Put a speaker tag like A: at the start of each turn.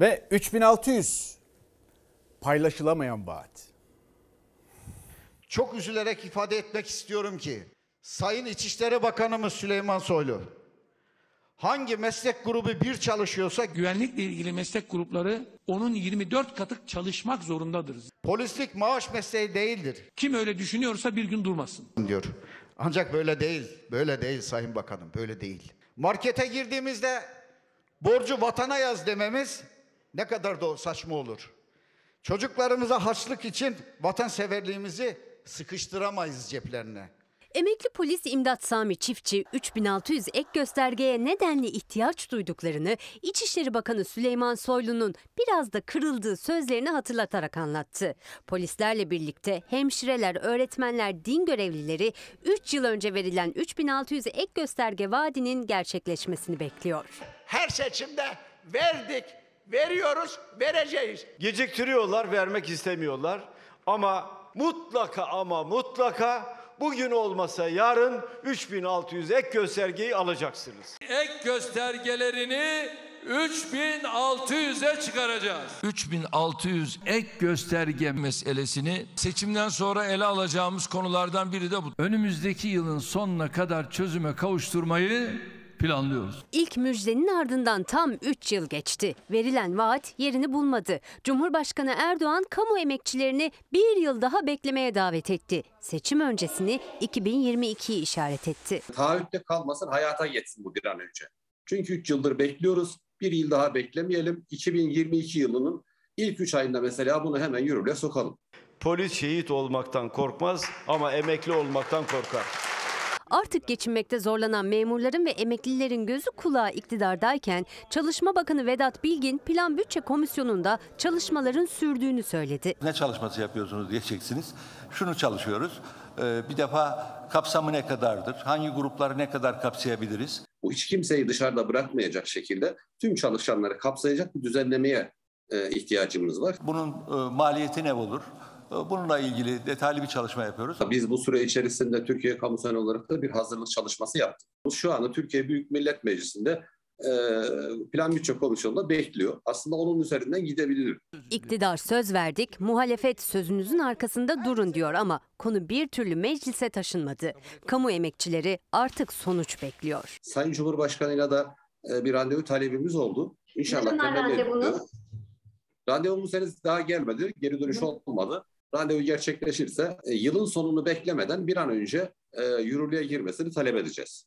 A: Ve 3600 paylaşılamayan vaat.
B: Çok üzülerek ifade etmek istiyorum ki Sayın İçişleri Bakanımız Süleyman Soylu hangi meslek grubu bir çalışıyorsa
C: Güvenlikle ilgili meslek grupları onun 24 katı çalışmak zorundadır.
B: polislik maaş mesleği değildir
C: Kim öyle düşünüyorsa bir gün durmasın.
B: diyor. Ancak böyle değil, böyle değil Sayın Bakanım, böyle değil. Markete girdiğimizde borcu vatana yaz dememiz ne kadar da saçma olur. Çocuklarımıza harçlık için vatanseverliğimizi sıkıştıramayız ceplerine.
D: Emekli polis İmdat Sami Çiftçi 3600 ek göstergeye nedenli ihtiyaç duyduklarını İçişleri Bakanı Süleyman Soylu'nun biraz da kırıldığı sözlerini hatırlatarak anlattı. Polislerle birlikte hemşireler, öğretmenler, din görevlileri 3 yıl önce verilen 3600 ek gösterge vaadinin gerçekleşmesini bekliyor.
E: Her seçimde verdik, veriyoruz, vereceğiz.
F: Geciktiriyorlar, vermek istemiyorlar. Ama mutlaka ama mutlaka bugün olmasa yarın 3600 ek göstergeyi alacaksınız.
G: ek göstergelerini 3600'e çıkaracağız. 3600 ek gösterge meselesini seçimden sonra ele alacağımız konulardan biri de bu. Önümüzdeki yılın sonuna kadar çözüme kavuşturmayı planlıyoruz.
D: İlk müjdenin ardından tam 3 yıl geçti. Verilen vaat yerini bulmadı. Cumhurbaşkanı Erdoğan kamu emekçilerini bir yıl daha beklemeye davet etti. Seçim öncesini 2022'yi işaret etti.
H: taahhütte kalmasın hayata geçsin bu bir an önce. Çünkü 3 yıldır bekliyoruz. Bir yıl daha beklemeyelim. 2022 yılının ilk 3 ayında mesela bunu hemen yürürlüğe sokalım.
F: Polis şehit olmaktan korkmaz ama emekli olmaktan korkar.
D: Artık geçinmekte zorlanan memurların ve emeklilerin gözü kulağı iktidardayken Çalışma Bakanı Vedat Bilgin Plan Bütçe Komisyonu'nda çalışmaların sürdüğünü söyledi.
I: Ne çalışması yapıyorsunuz diyeceksiniz. Şunu çalışıyoruz. Ee, bir defa kapsamı ne kadardır? Hangi grupları ne kadar kapsayabiliriz?
H: Bu hiç kimseyi dışarıda bırakmayacak şekilde tüm çalışanları kapsayacak bir düzenlemeye e, ihtiyacımız var.
I: Bunun e, maliyeti ne olur? E, Bununla ilgili detaylı bir çalışma yapıyoruz.
H: Biz bu süre içerisinde Türkiye Kamu Sanayi olarak da bir hazırlık çalışması yaptık. Şu anda Türkiye Büyük Millet Meclisi'nde e, Plan Bütçe Komisyonu'nda bekliyor. Aslında onun üzerinden gidebilir.
D: İktidar söz verdik, muhalefet sözünüzün arkasında durun diyor ama konu bir türlü meclise taşınmadı. Kamu emekçileri artık sonuç bekliyor.
H: Sayın Cumhurbaşkanı'yla da e, bir randevu talebimiz oldu. İnşallah
J: Ne randevunuz?
H: Randevumuz henüz daha gelmedi. Geri dönüş olmadı. Randevu gerçekleşirse e, yılın sonunu beklemeden bir an önce e, yürürlüğe girmesini talep edeceğiz.